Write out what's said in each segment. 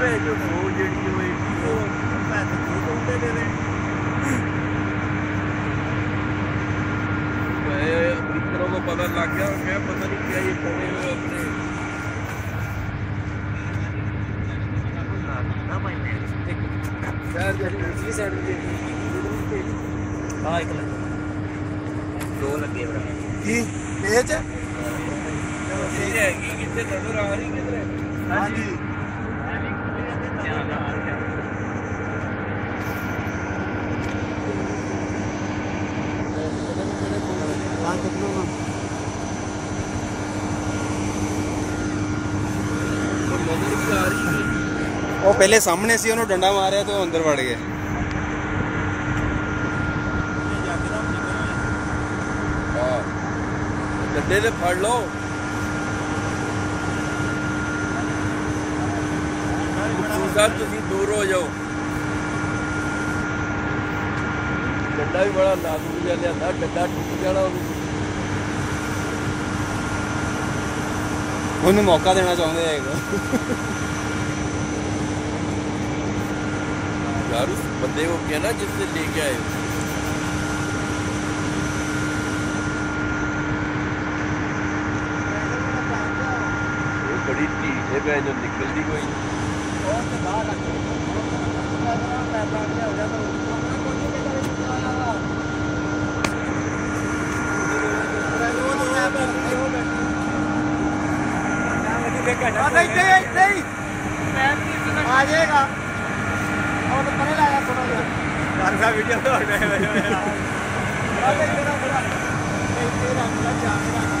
ਭੇ ਜੋ ਸੋ ਜਿਹੜੀ ਹੋਏਗੀ ਉਹ ਪੈਸੇ ਕੀ ਹੁੰਦੇ ਨੇ ਨੇ ਮੈਂ ਅਮਰੀਕਾ ਨੂੰ ਪਤਾ ਰਹੀ ਹੈ ਉਹ ਪਹਿਲੇ ਸਾਹਮਣੇ ਸੀ ਉਹਨੂੰ ਡੰਡਾ ਮਾਰਿਆ ਤੇ ਉਹ ਅੰਦਰ ਵੜ ਗਏ ਹਾਂ ਡੰਡੇ ਤੇ ਫੜ ਲਓ ਮੁਕਤਸਰ ਸਾਹਿਬ ਤੁਸੀਂ ਦੂਰ ਹੋ ਜਾਓ ਡੰਡਾ ਵੀ ਬੜਾ ਨਾਜ਼ੁਕ ਜਿਹਾ ਲਿਆਂਦਾ ਡੰਡਾ ਟੁੱਟ ਜਾਣਾ ਉਹਨੂੰ ਉਹਨੂੰ ਮੌਕਾ ਦੇਣਾ ਚਾਹੁੰਦੇ ਹੈਗਾ यार उस बंदे को क्या ना जिससे लेके आए हो। वो बड़ी ढीठ है मैं जो निकलती कोई ਘੰਟਾ ਬਸ ਇੱਥੇ ਹੀ, ਇੱਥੇ ਹੀ। ਆ ਜਾਏਗਾ। ਉਹ ਤਾਂ ਪਰੇ ਲਾਇਆ ਥੋੜਾ ਜਿਹਾ। ਬਾਹਰ ਦਾ ਵੀਡੀਓ ਤੋਂ ਹੋਇਆ ਹੋਇਆ ਬਸ ਇੱਥੇ ਦਾ ਬੜਾ ਇੱਥੇ ਦਾ ਬੜਾ ਚਾਂਸ ਰੱਖ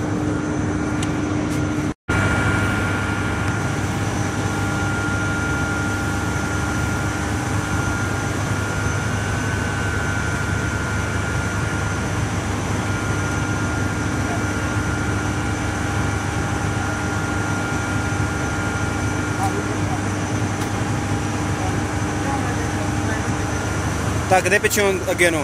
tá Tak, kde pečujem agenu?